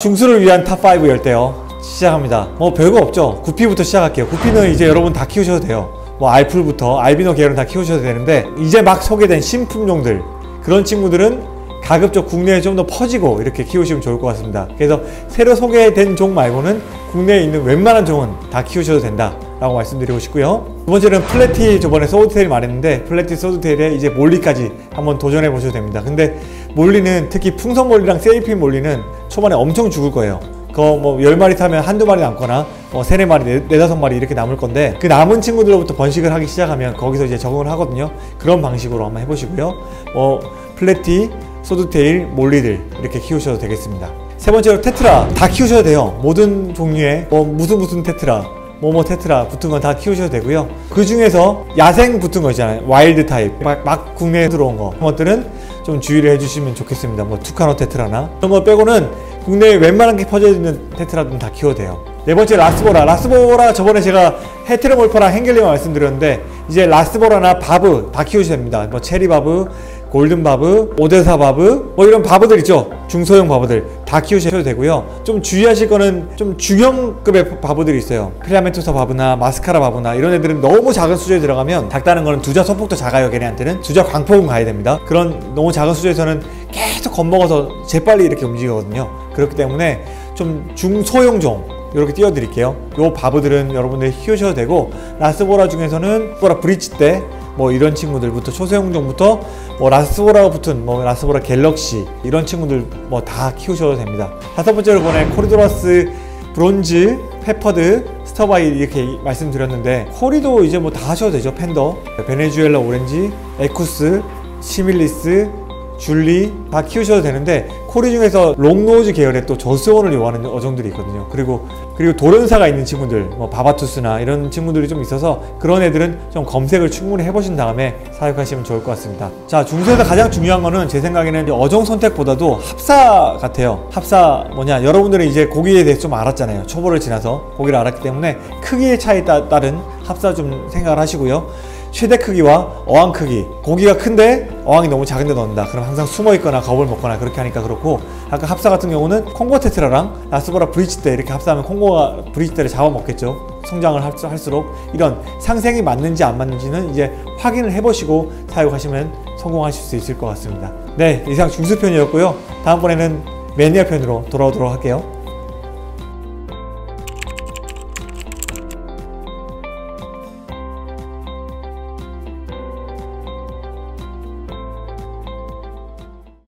중수를 위한 top 5 열대어. 시작합니다. 뭐 별거 없죠. 구피부터 시작할게요. 구피는 이제 여러분 다 키우셔도 돼요. 뭐 알풀부터 알비노 계열은 다 키우셔도 되는데 이제 막 소개된 신품종들. 그런 친구들은 가급적 국내에 좀 더 퍼지고 이렇게 키우시면 좋을 것 같습니다. 그래서 새로 소개된 종 말고는 국내에 있는 웬만한 종은 다 키우셔도 된다 라고 말씀드리고 싶고요. 두 번째는 platy 저번에 swordtail 말했는데 platy swordtail에 이제 molly까지 한번 도전해 보셔도 됩니다. 근데 molly는 특히 풍선 molly랑 sailfin molly는 초반에 엄청 죽을 거예요. 그거 뭐 10마리 사면 한두 마리 남거나 뭐 세네 마리, 네, 네다섯 마리 이렇게 남을 건데 그 남은 친구들로부터 번식을 하기 시작하면 거기서 이제 적응을 하거든요. 그런 방식으로 한번 해보시고요. 뭐 platy, swordtail, molly들 이렇게 키우셔도 되겠습니다. 세 번째로 tetra. 다 키우셔도 돼요. 모든 종류의 뭐 무슨 무슨 tetra 뭐뭐 tetra 붙은 건 다 키우셔도 되고요. 그 중에서 야생 붙은 거 있잖아요. wild type. 막, 막 국내에 들어온 거. 그런 것들은 좀 주의를 해주시면 좋겠습니다. 뭐 투카노 테트라나. 그런 거 빼고는 국내에 웬만한 게 퍼져 있는 테트라든 다 키워도 돼요. 네 번째 라스보라. 라스보라 저번에 제가 헤테로몰파랑 행겔리만 말씀드렸는데 이제 라스보라나 바브 다 키우셔도 됩니다. 뭐 체리 바브 골든 바브, 오데사 바브 뭐 이런 바브들 있죠? 중소형 바브들 다 키우셔도 되고요. 좀 주의하실 거는 좀 중형급의 바브들이 있어요. 필라멘토사 바브나 마스카라 바브나 이런 애들은 너무 작은 수조에 들어가면 작다는 거는 두자 소폭도 작아요 걔네한테는. 두자 광폭은 가야 됩니다. 그런 너무 작은 수조에서는 계속 겁먹어서 재빨리 이렇게 움직이거든요. 그렇기 때문에 좀 중소형종 이렇게 띄워드릴게요. 요 바브들은 여러분들이 키우셔도 되고 라스보라 중에서는 보라라스 브리지테 뭐 이런 친구들부터 초소형종부터 뭐 라스보라가 붙은 뭐 라스보라 갤럭시 이런 친구들 뭐 다 키우셔도 됩니다. 다섯 번째로 보내 코리도라스 브론즈 페퍼드 스터바이 이렇게 말씀드렸는데 코리도 이제 뭐 다 하셔도 되죠 팬더. 베네수엘라 오렌지 에쿠스 시밀리스 줄리 다 키우셔도 되는데 코리 중에서 롱노즈 계열의 또 저수온을 요하는 어종들이 있거든요. 그리고 그리고 돌연사가 있는 친구들 뭐 바바투스나 이런 친구들이 좀 있어서 그런 애들은 좀 검색을 충분히 해보신 다음에 사육하시면 좋을 것 같습니다. 자 중수에서 가장 중요한 거는 제 생각에는 어종 선택보다도 합사 같아요. 합사 뭐냐 여러분들은 이제 고기에 대해서 좀 알았잖아요. 초보를 지나서 고기를 알았기 때문에 크기의 차이에 따, 따른 합사 좀 생각을 하시고요. 최대 크기와 어항 크기. 고기가 큰데 어항이 너무 작은데 넣는다. 그럼 항상 숨어 있거나 겁을 먹거나 그렇게 하니까 그렇고 아까 합사 같은 경우는 콩고 테트라랑 라스보라 브리치 때 이렇게 합사하면 콩고가 브리치 때를 잡아먹겠죠. 성장을 할수록 이런 상생이 맞는지 안 맞는지는 이제 확인을 해보시고 사육하시면 성공하실 수 있을 것 같습니다. 네 이상 중수편이었고요. 다음번에는 매니아 편으로 돌아오도록 할게요